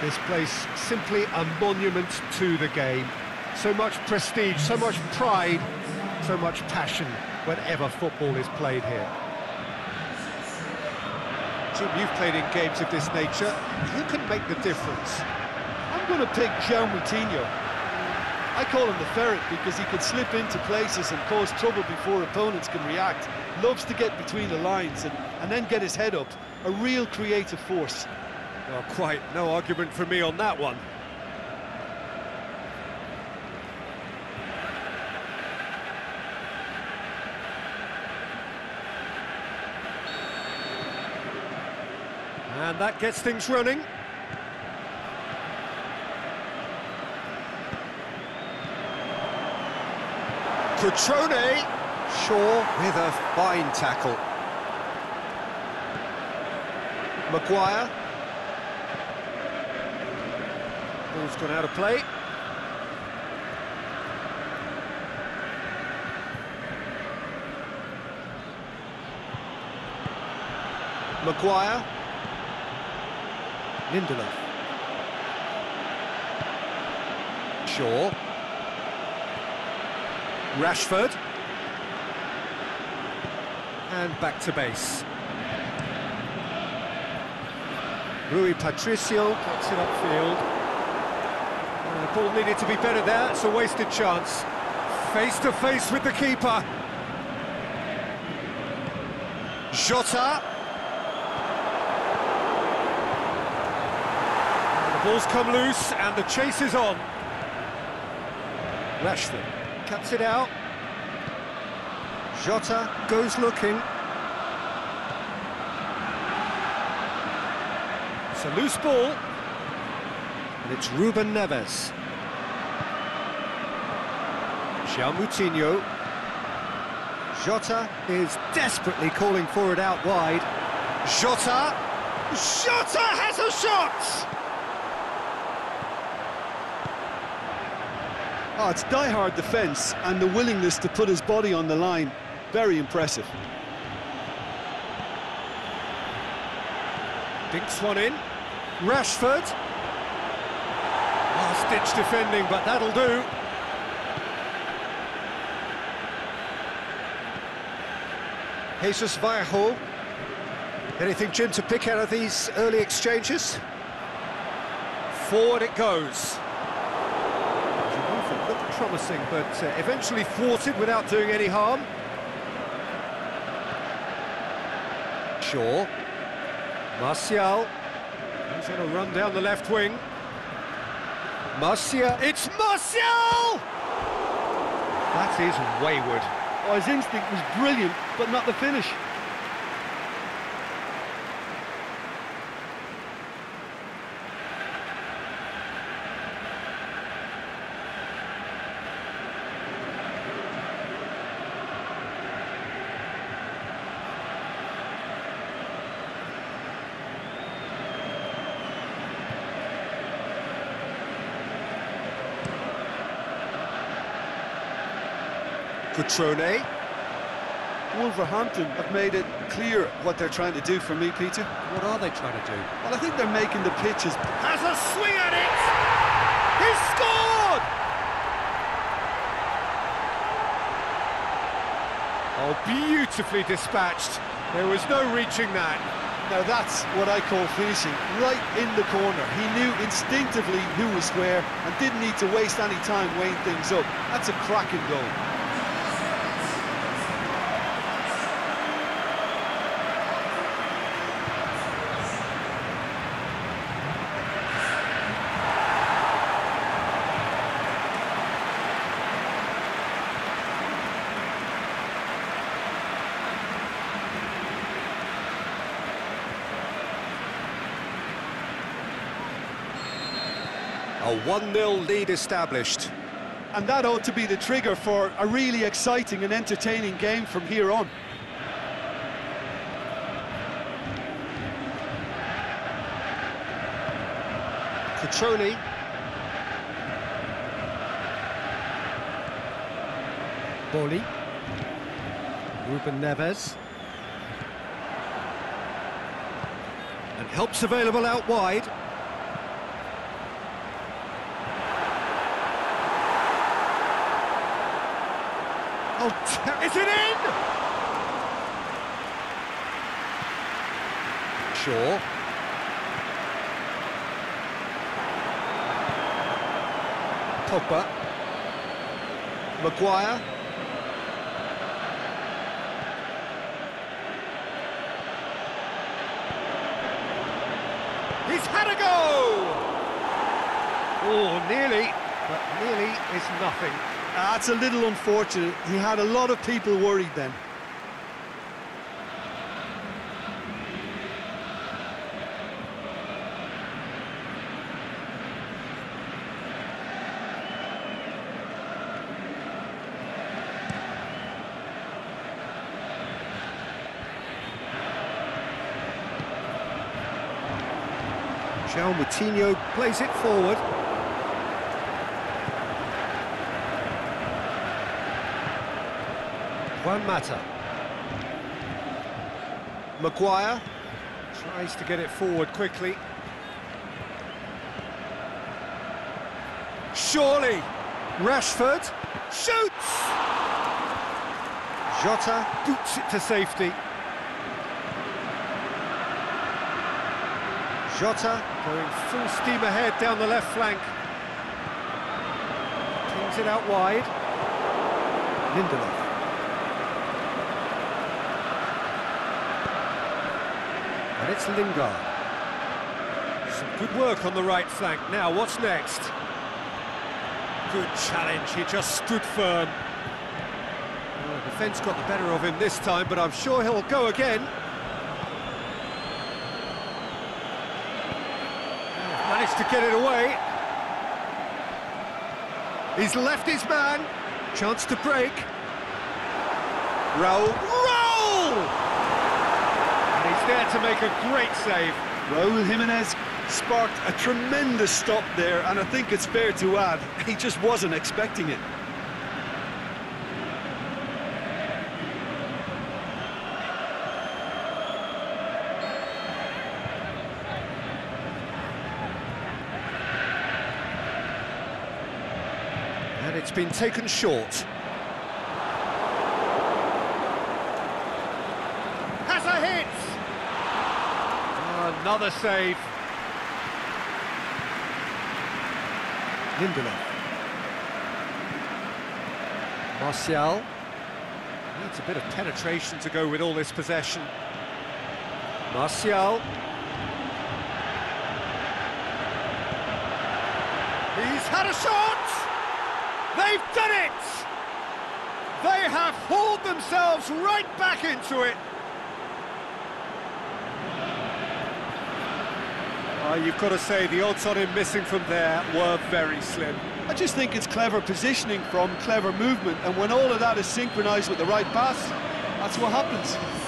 This place simply a monument to the game. So much prestige, so much pride, so much passion whenever football is played here. Jim, you've played in games of this nature. Who can make the difference? I'm going to pick João Moutinho. I call him the ferret because he can slip into places and cause trouble before opponents can react. Loves to get between the lines and, and then get his head up. A real creative force. Well, quite no argument for me on that one. And that gets things running. Cutrone, Shaw with a fine tackle. Maguire. Ball's gone out of play. Maguire. Lindelof. Shaw. Rashford. And back to base. Rui Patricio gets it upfield. Ball needed to be better there, it's a wasted chance. Face to face with the keeper. Jota. The ball's come loose and the chase is on. Rashford cuts it out. Jota goes looking. It's a loose ball. And it's Ruben Neves. João Moutinho. Jota is desperately calling for it out wide. Jota. Jota has a shot! Oh, it's die-hard defence and the willingness to put his body on the line. Very impressive. Dinks one in. Rashford. Ah, Last-ditch defending, but that'll do. Jesus Vallejo. Anything, Jim, to pick out of these early exchanges? Forward it goes. It looked promising, but uh, eventually thwarted without doing any harm. Shaw. Martial. He's going to run down the left wing. Martial. It's Martial! That is wayward. His instinct was brilliant, but not the finish. Cutrone. Wolverhampton have made it clear what they're trying to do for me, Peter. What are they trying to do? Well, I think they're making the pitches... Has a swing at it! He's scored! Oh, beautifully dispatched. There was no reaching that. Now that's what I call finishing, right in the corner. He knew instinctively who was where and didn't need to waste any time weighing things up. That's a cracking goal. 1-0 lead established. And that ought to be the trigger for a really exciting and entertaining game from here on. Cutrone. Boly. Ruben Neves. And helps available out wide. Oh, is it in? Shaw. Pogba. Maguire. He's had a go! Oh, nearly, but nearly is nothing. That's a little unfortunate. He had a lot of people worried then. João Moutinho plays it forward. Juan Mata. Maguire tries to get it forward quickly. Surely, Rashford shoots! Jota boots it to safety. Jota going full steam ahead down the left flank. Pings it out wide. Lindelof. It's Lingard. Some good work on the right flank. Now, what's next? Good challenge, he just stood firm. Well, the defence got the better of him this time, but I'm sure he'll go again. Managed to get it away. He's left his man. Chance to break. Raul. Raul! There to make a great save. Raul Jimenez sparked a tremendous stop there, and I think it's fair to add, he just wasn't expecting it. And it's been taken short. Has a hit! Oh, another save. Lindelof. Martial. Needs a bit of penetration to go with all this possession. Martial. He's had a shot! They've done it! They have hauled themselves right back into it. Oh, you've got to say, the odds on him missing from there were very slim. I just think it's clever positioning from clever movement, and when all of that is synchronised with the right pass, that's what happens.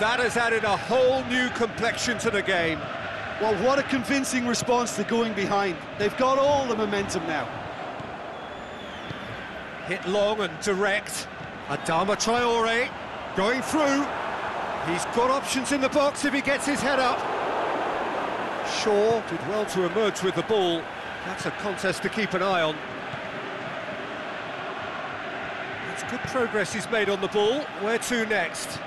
That has added a whole new complexion to the game. Well, what a convincing response to going behind. They've got all the momentum now. Hit long and direct. Adama Traore going through. He's got options in the box if he gets his head up. Shaw did well to emerge with the ball. That's a contest to keep an eye on. That's good progress he's made on the ball. Where to next?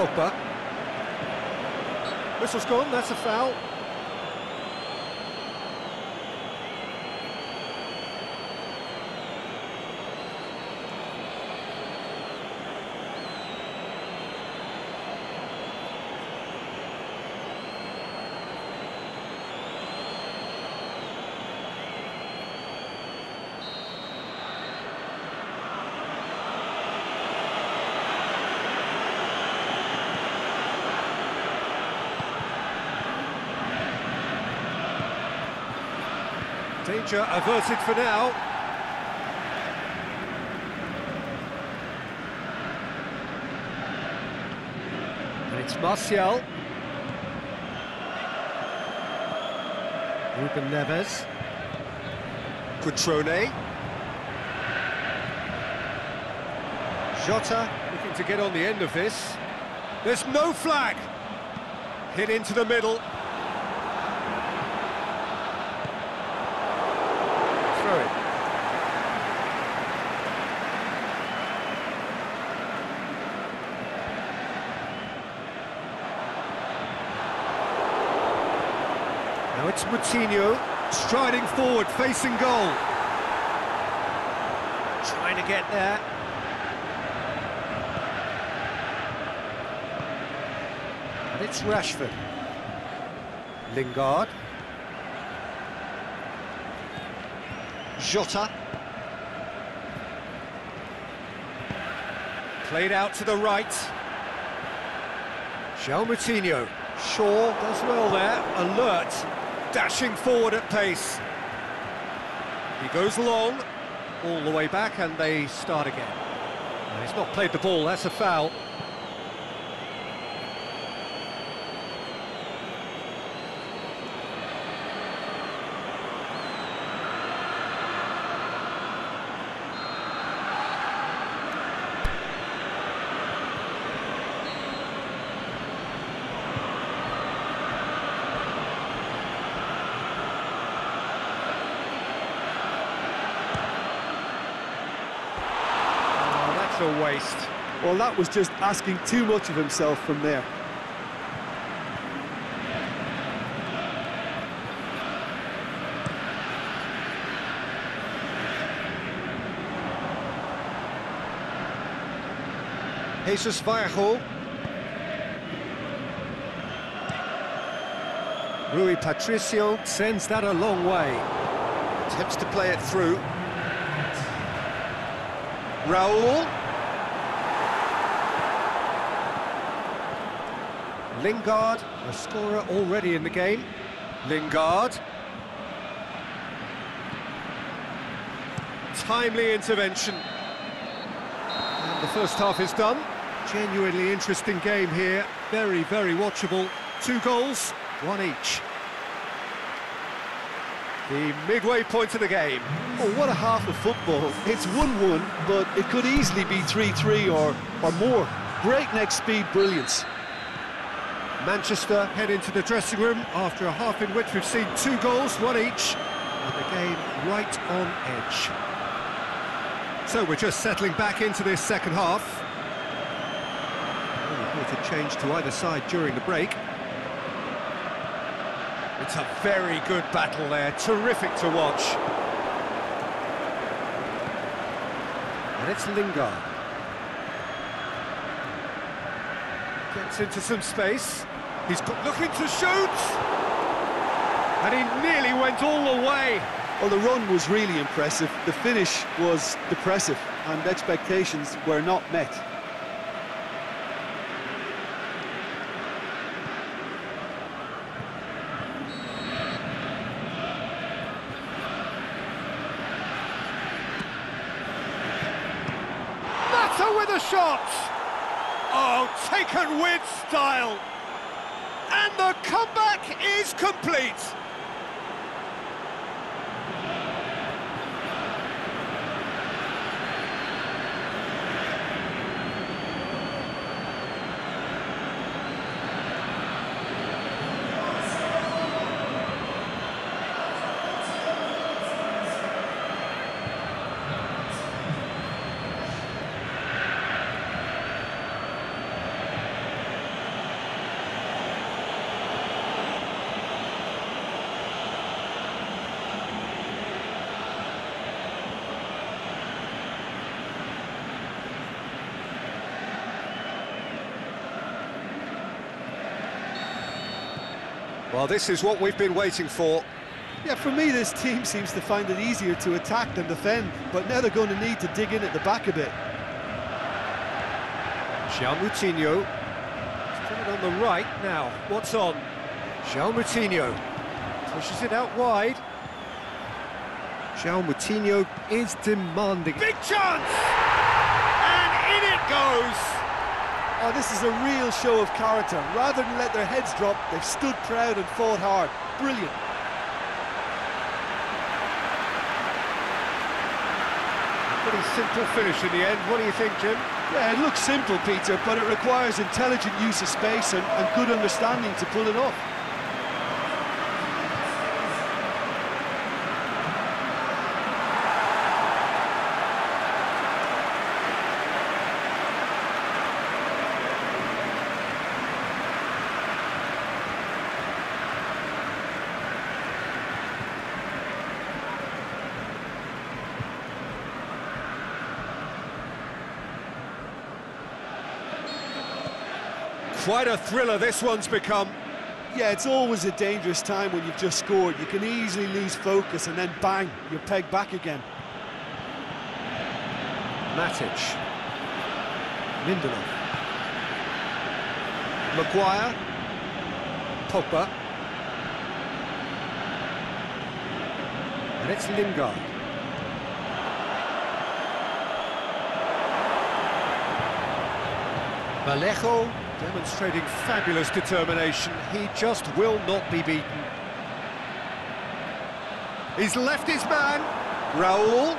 Pogba. Whistle's gone, that's a foul. Danger averted for now. And it's Martial. Ruben Neves. Cutrone. Jota looking to get on the end of this. There's no flag. Hit into the middle. Throw it. Moutinho striding forward, facing goal. Trying to get there. And it's Rashford. Lingard. Jota. Played out to the right. João Moutinho. Shaw does well there, alert, dashing forward at pace. He goes long, all the way back, and they start again. He's not played the ball, that's a foul. Oh, that's. Well, that was just asking too much of himself from there. Jesus Vallejo. Rui Patricio sends that a long way. Attempts to play it through. Raul. Lingard, a scorer already in the game. Lingard. Timely intervention. And the first half is done. Genuinely interesting game here. Very, very watchable. Two goals, one each. The midway point of the game. Oh, what a half of football. It's 1-1, but it could easily be 3-3 or, or more. Breakneck speed brilliance. Manchester head into the dressing room after a half in which we've seen two goals, one each, and the game right on edge. So we're just settling back into this second half. Brought a change to either side during the break. It's a very good battle there, terrific to watch. And it's Lingard. Gets into some space. He's looking to shoot! And he nearly went all the way. Well, the run was really impressive. The finish was depressive, and expectations were not met. Mata with a shot! Oh, taken with style! And the comeback is complete! Well, this is what we've been waiting for. Yeah, for me, this team seems to find it easier to attack than defend, but now they're going to need to dig in at the back a bit. João Moutinho. On the right now. What's on? João Moutinho pushes it out wide. João Moutinho is demanding. Big chance! And in it goes! Oh, this is a real show of character. Rather than let their heads drop, they've stood proud and fought hard. Brilliant. Pretty simple finish in the end. What do you think, Jim? Yeah, it looks simple, Peter, but it requires intelligent use of space and, and good understanding to pull it off. Quite a thriller this one's become. Yeah, it's always a dangerous time when you've just scored. You can easily lose focus and then bang, you're pegged back again. Matic. Lindelof. Maguire. Pogba. And it's Lingard. Vallejo demonstrating fabulous determination. He just will not be beaten. He's left his man. Raul.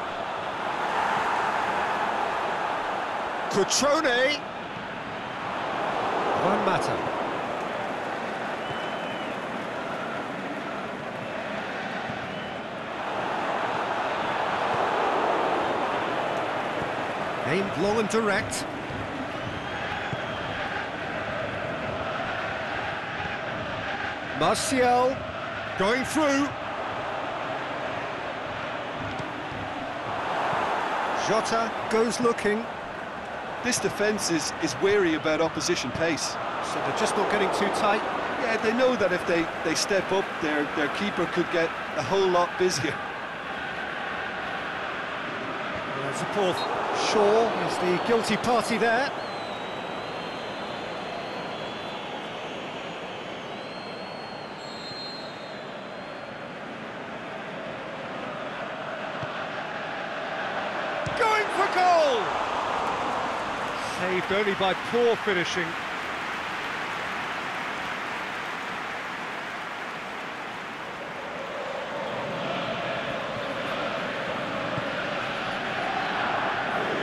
Cutrone. Juan Mata. Aimed long and direct. Martial going through. Jota goes looking. This defence is, is wary about opposition pace. So they're just not getting too tight. Yeah, they know that if they, they step up, their, their keeper could get a whole lot busier. Fourth. Shaw is the guilty party there. Going for goal! Saved only by poor finishing.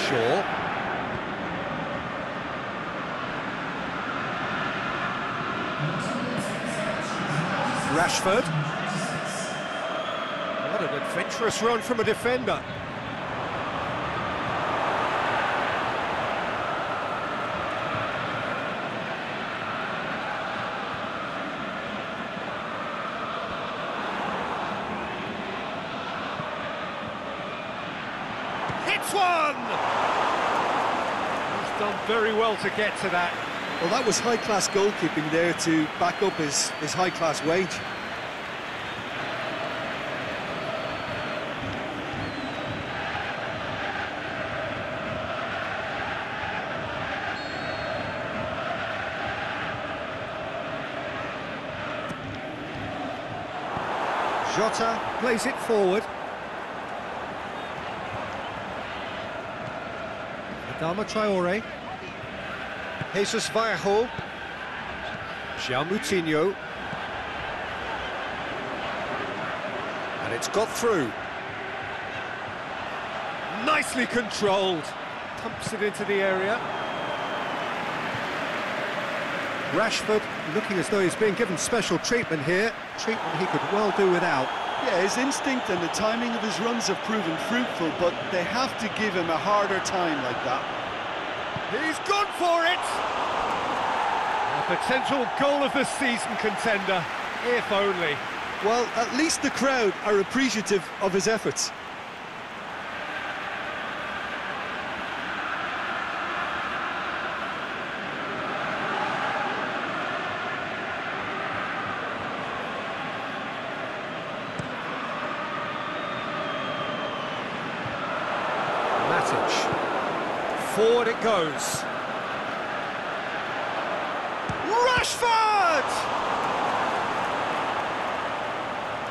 Shaw. Rashford. What an adventurous run from a defender. Hits one! He's done very well to get to that. Well, that was high-class goalkeeping there to back up his, his high-class wage. Jota plays it forward. Adama Traore. Jesus Vallejo. João Moutinho. And it's got through. Nicely controlled. Pumps it into the area. Rashford looking as though he's being given special treatment here. Treatment he could well do without. Yeah, his instinct and the timing of his runs have proven fruitful, but they have to give him a harder time like that. He's gone for it! A potential goal of the season contender, if only. Well, at least the crowd are appreciative of his efforts. challenge. Forward it goes. Rashford!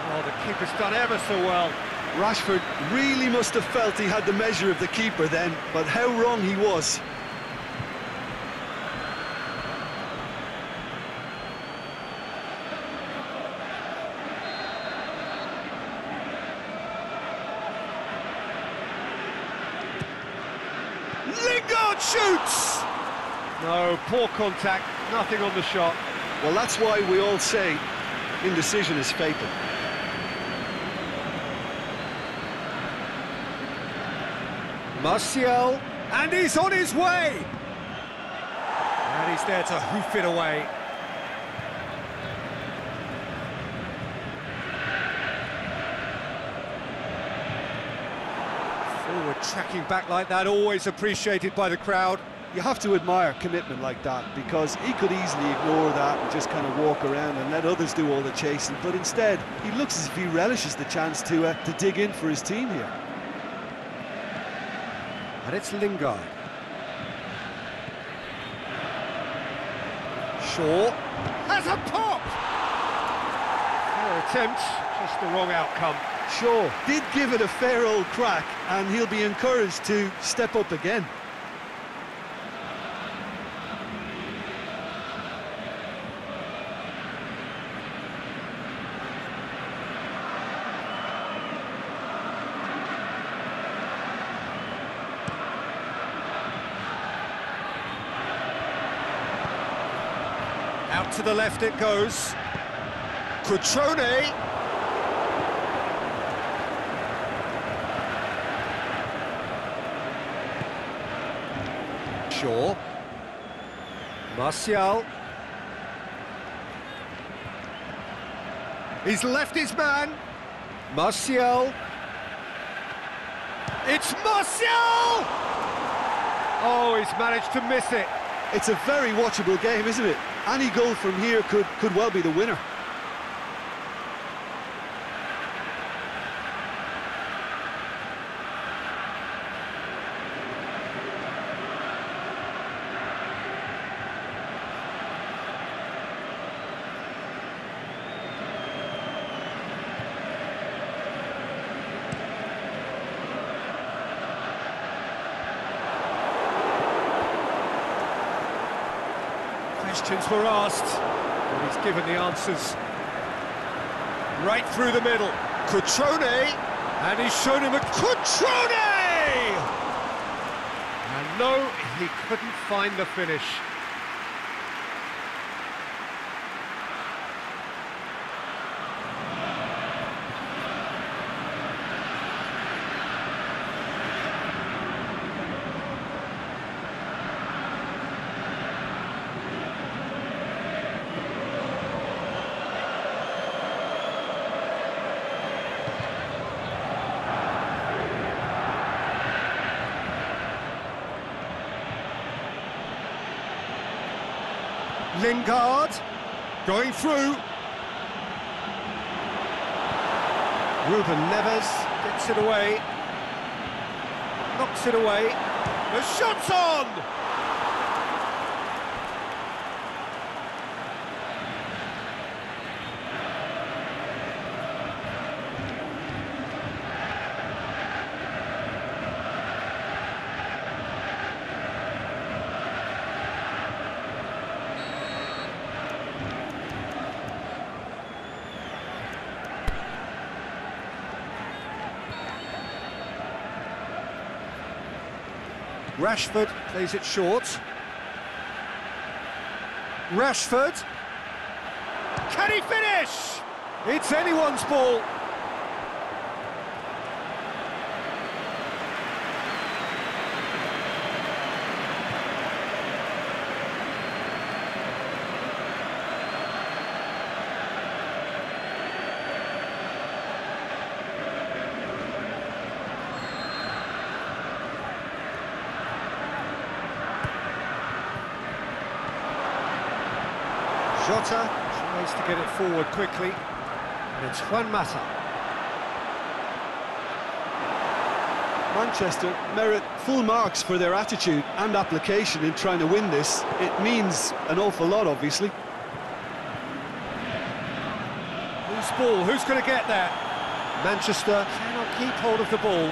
Oh, the keeper's done ever so well. Rashford really must have felt he had the measure of the keeper then, but how wrong he was. Lingard shoots! No, poor contact, nothing on the shot. Well, that's why we all say indecision is fatal. Martial, and he's on his way! And he's there to hoof it away. Forward tracking back like that, always appreciated by the crowd. You have to admire commitment like that because he could easily ignore that and just kind of walk around and let others do all the chasing. But instead, he looks as if he relishes the chance to uh, to dig in for his team here. And it's Lingard. Shaw has a pop! Fair attempt, just the wrong outcome. Shaw did give it a fair old crack and he'll be encouraged to step up again. Out to the left it goes. Cutrone. Shaw. Martial. He's left his man. Martial. It's Martial! Oh, he's managed to miss it. It's a very watchable game, isn't it? Any goal from here could, could well be the winner. Asked, and he's given the answers. Right through the middle. Cutrone, and he's shown him a Cutrone! And no, he couldn't find the finish. Lingard going through. Ruben Neves gets it away. Knocks it away. The shot's on! Rashford plays it short. Rashford. Can he finish? It's anyone's ball. Jota tries to get it forward quickly, and it's Juan Mata. Manchester merit full marks for their attitude and application in trying to win this. It means an awful lot, obviously. Who's ball? Who's going to get that? Manchester cannot keep hold of the ball.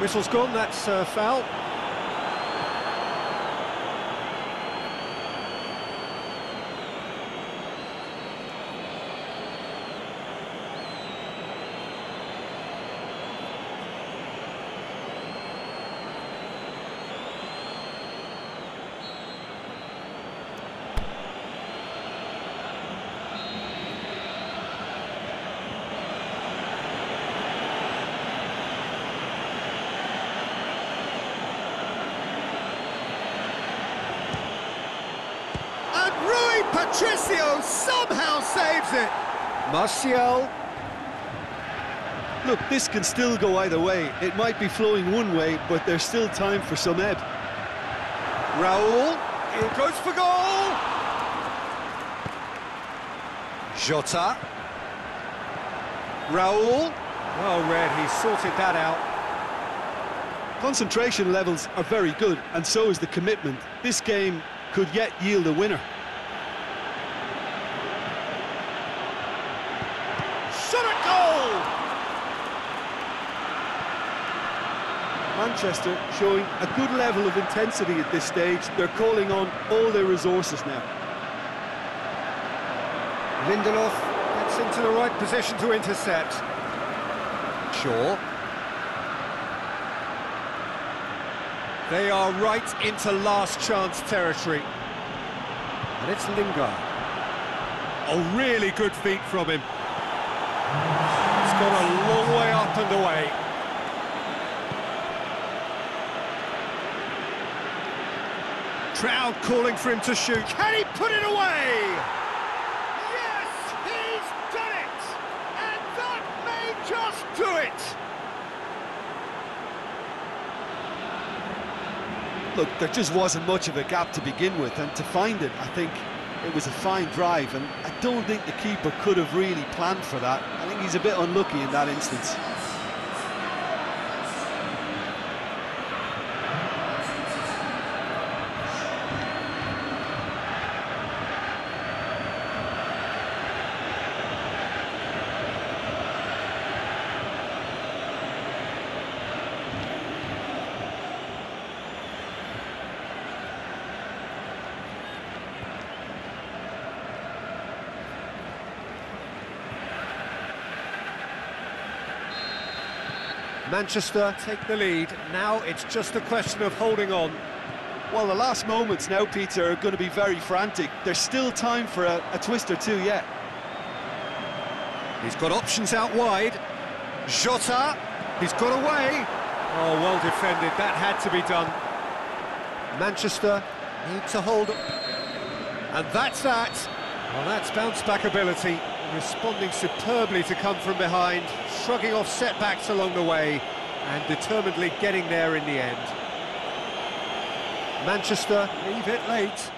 Whistle's gone, that's uh, foul. And Rui Patricio somehow saves it. Martial. Look, this can still go either way. It might be flowing one way, but there's still time for some ebb. Raul. Here goes for goal. Jota. Raul. Well read, he sorted that out. Concentration levels are very good, and so is the commitment. This game could yet yield a winner. Shot at goal! Manchester showing a good level of intensity at this stage. They're calling on all their resources now. Lindelof gets into the right position to intercept. Shaw. They are right into last chance territory. And it's Lingard. A really good feat from him. It's gone a long way up and away. Crowd calling for him to shoot. Can he put it away? Yes, he's done it! And that may just do it! Look, there just wasn't much of a gap to begin with, and to find it, I think it was a fine drive, and I don't think the keeper could have really planned for that. I think he's a bit unlucky in that instance. Manchester take the lead. Now it's just a question of holding on. Well, the last moments now, Peter, are going to be very frantic. There's still time for a, a twist or two yet. He's got options out wide. Jota, he's got away. Oh, well defended, that had to be done. Manchester need to hold... And that's that. Well, that's bounce-back ability, responding superbly to come from behind, shrugging off setbacks along the way, and determinedly getting there in the end. Manchester leave it late.